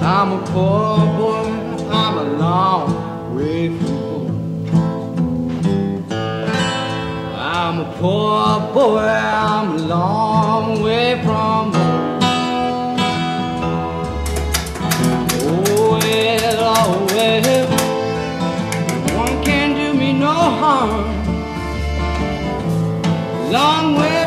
I'm a poor boy, I'm a long way from home. I'm a poor boy, I'm a long way from home. Oh well, oh well, one can do me no harm. Long way.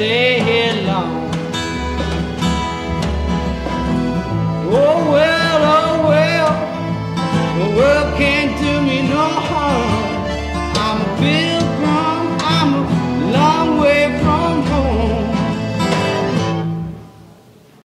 stay